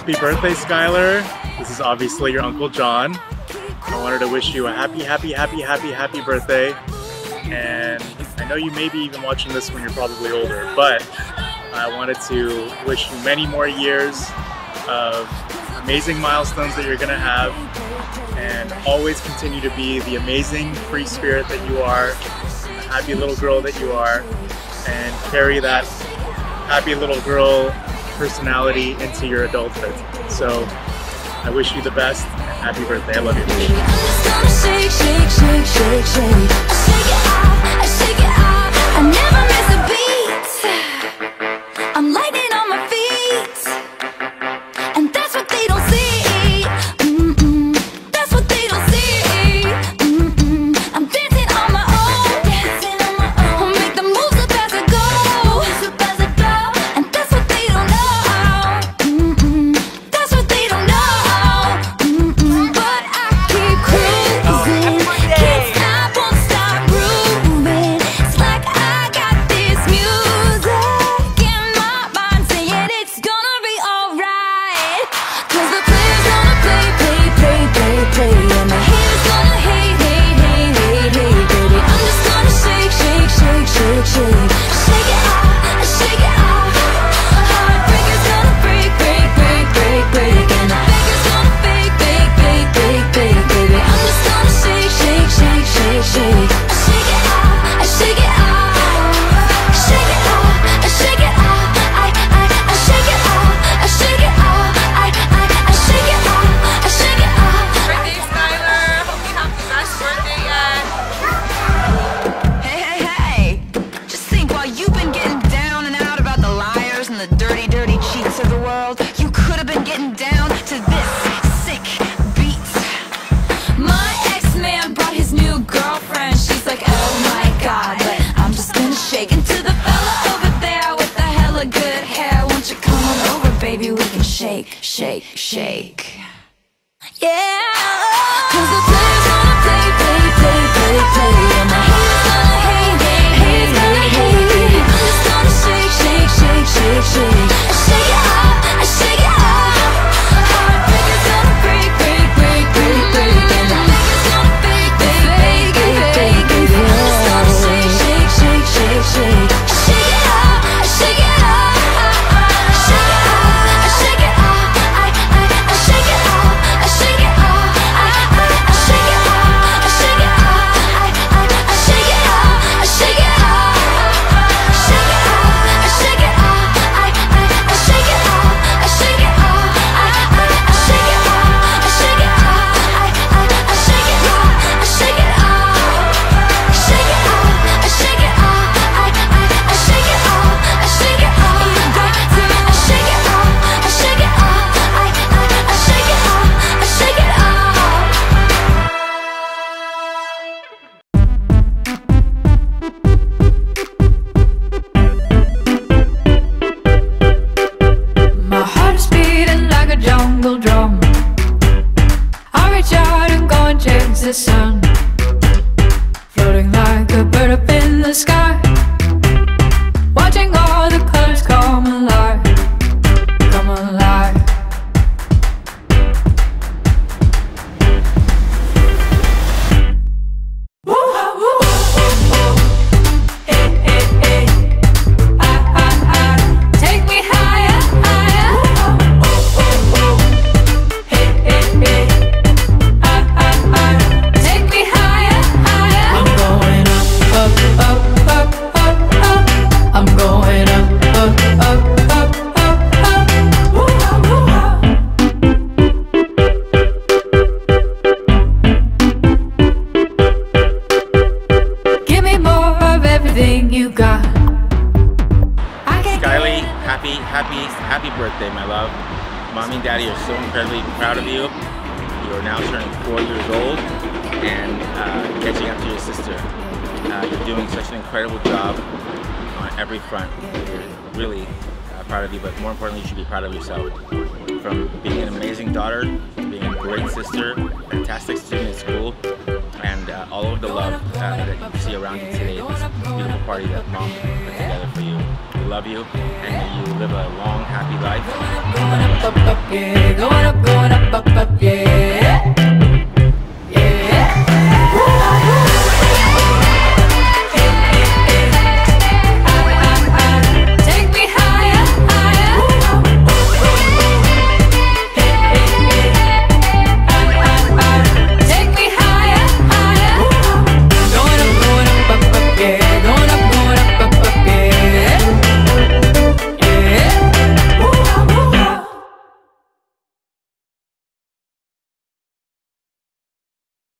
Happy birthday, Skylar. This is obviously your Uncle John. I wanted to wish you a happy, happy, happy, happy, happy birthday. And I know you may be even watching this when you're probably older, but I wanted to wish you many more years of amazing milestones that you're gonna have and always continue to be the amazing free spirit that you are, the happy little girl that you are, and carry that happy little girl personality into your adulthood. So I wish you the best happy birthday. I love you. Shake, shake, shake, shake, shake. Yeah. Happy, happy, happy birthday, my love. Mommy and Daddy are so incredibly proud of you. You are now turning four years old and uh, catching up to your sister. Uh, you're doing such an incredible job on every front. We're really uh, proud of you, but more importantly, you should be proud of yourself. From being an amazing daughter, to being a great sister, fantastic student at school, and uh, all of the love uh, that you see around you today, this beautiful party that mom put together love you, and may you live a long, happy life. Going up, up, up, yeah. Going up, going up, up, up, yeah.